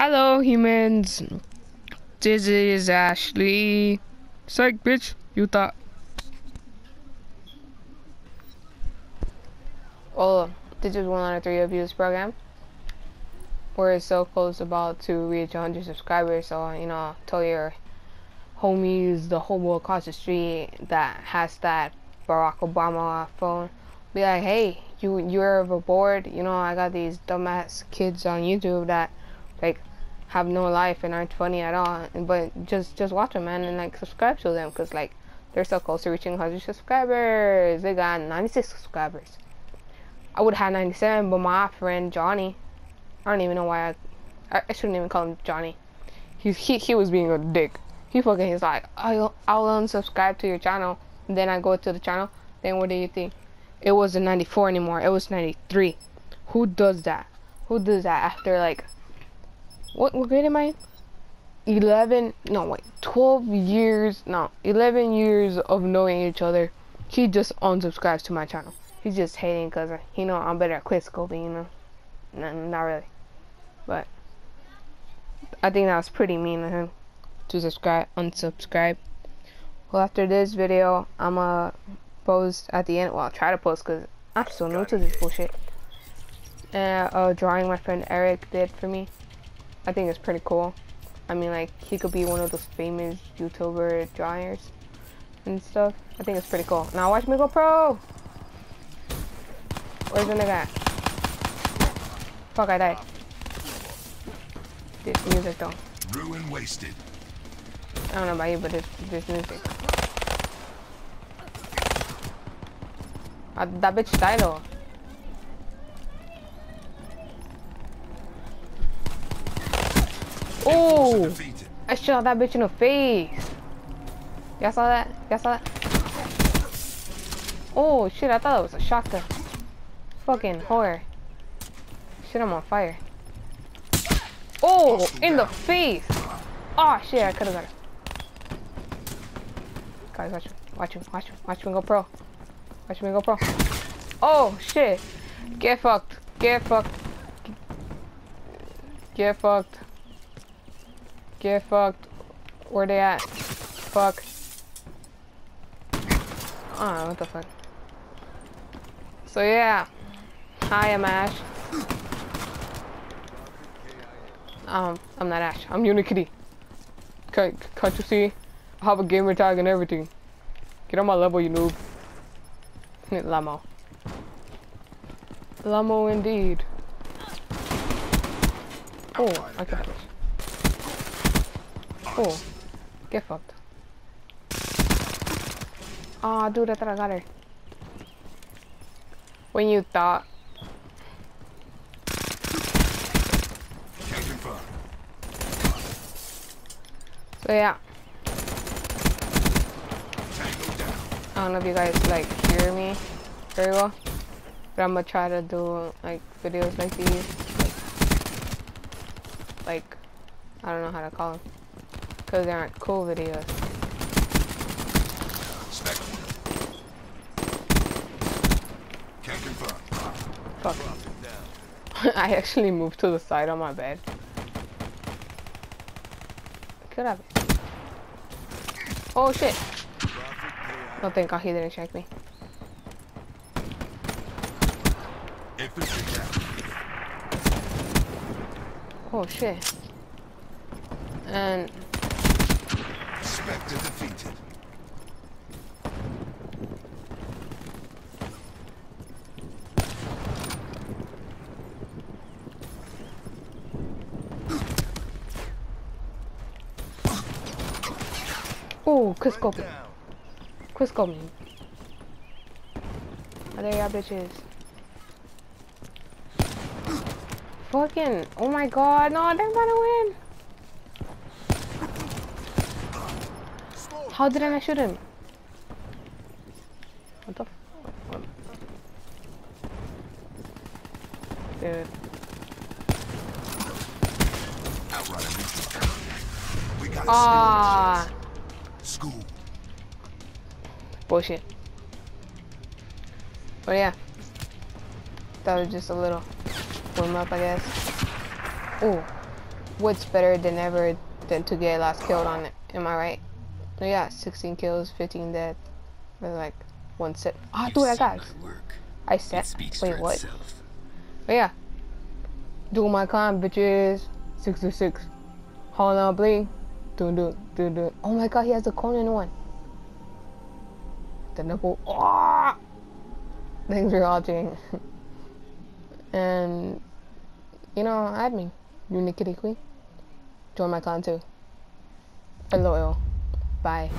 Hello, humans. This is Ashley. Psych, bitch. You thought. Well, this is one out of three of Used Program. We're so close about to reach 100 subscribers, so you know, tell your homies, the homo across the street that has that Barack Obama phone, be like, hey, you you're bored, you know, I got these dumbass kids on YouTube that like have no life and aren't funny at all. But just just watch them, man, and like subscribe to them, cause like they're so close to reaching 100 subscribers. They got 96 subscribers. I would have 97, but my friend Johnny, I don't even know why I, I shouldn't even call him Johnny. He he he was being a dick. He fucking he's like, I'll I'll unsubscribe to your channel. Then I go to the channel. Then what do you think? It wasn't 94 anymore. It was 93. Who does that? Who does that after like what, what grade am I 11, no wait, 12 years, no, 11 years of knowing each other. He just unsubscribes to my channel. He's just hating because uh, he know I'm better at quick scoping, you know. No, not really. But I think that was pretty mean of him to subscribe, unsubscribe. Well, after this video, I'm gonna post at the end. Well, I'll try to post because I'm so new to this bullshit. A uh, drawing my friend Eric did for me. I think it's pretty cool. I mean, like, he could be one of those famous YouTuber drawers and stuff. I think it's pretty cool. Now watch me go pro! Where's the nigga at? Fuck, I died. This music though. Ruin wasted. I don't know about you, but this, this music. Uh, that bitch died though. Oh! I shot that bitch in the face. Y'all saw that? Y'all saw that? Oh shit, I thought it was a shotgun. Fucking horror. Shit, I'm on fire. Oh, in the face! Oh shit, I could've got it. Guys, watch me, watch me, watch me, watch me go pro. Watch me go pro. Oh shit! Get fucked. Get fucked. Get fucked. Get fucked. Where they at? Fuck. Oh, what the fuck. So yeah. Hi, I'm Ash. Um, I'm not Ash. I'm Unikittie. Can't, can't you see? I have a gamer tag and everything. Get on my level, you noob. Lamo. Lamo indeed. Oh, I got it. Oh, get fucked. Ah, oh, dude, I thought I got her. When you thought. So yeah. I don't know if you guys like hear me very well, but I'm gonna try to do like videos like these, like, like I don't know how to call them. Because they aren't cool videos. Can't confirm. Fuck. I actually moved to the side on my bed. Could have. Oh shit. Oh thank god he didn't check me. Oh shit. And Spectre defeated. Oh, quick scope. Quick scope me. Oh, there y'all bitches. Fucking, oh my god, no, they're gonna win. How did I shoot him? What the fuck? Dude. Ah. School. Bullshit. But yeah. That was just a little warm up, I guess. Oh. what's better than ever than to get last killed on it? Am I right? Oh, yeah, 16 kills, 15 dead. With like one set. Ah, You've dude, I got. I set. Wait, what? itself. But yeah. Do my climb, bitches. 66. Hold on, bling. Do do do do. Oh my god, he has the Conan one. The nipple. Oh! Thanks for watching. and, you know, add me. Unikittie Queen. Join my clan too. LOL. Bye.